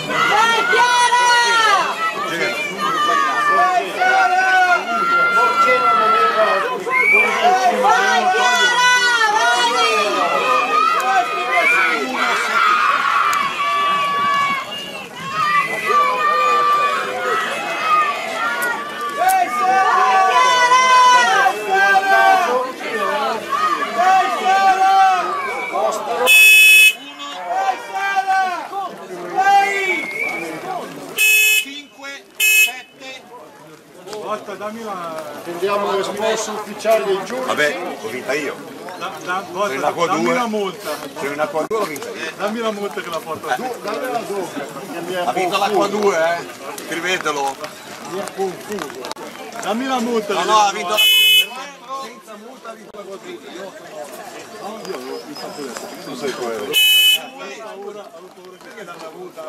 Lord. Dammi la... Prendiamo lo sponsor ufficiale dei giudici. Vabbè, l'ho vinta io. Da, da, Sei una qua dammi due. la multa. Se non acqua 2 l'ho vinta io. Dammi la multa che la porto a tu. Dammela doppia, Ha vinto l'acqua 2, eh? Scrivetelo. mi è confuso. Dammi la multa. No, no, ha devo vinto trovare. Tu sei quello. Ho paura, ho paura che la multa.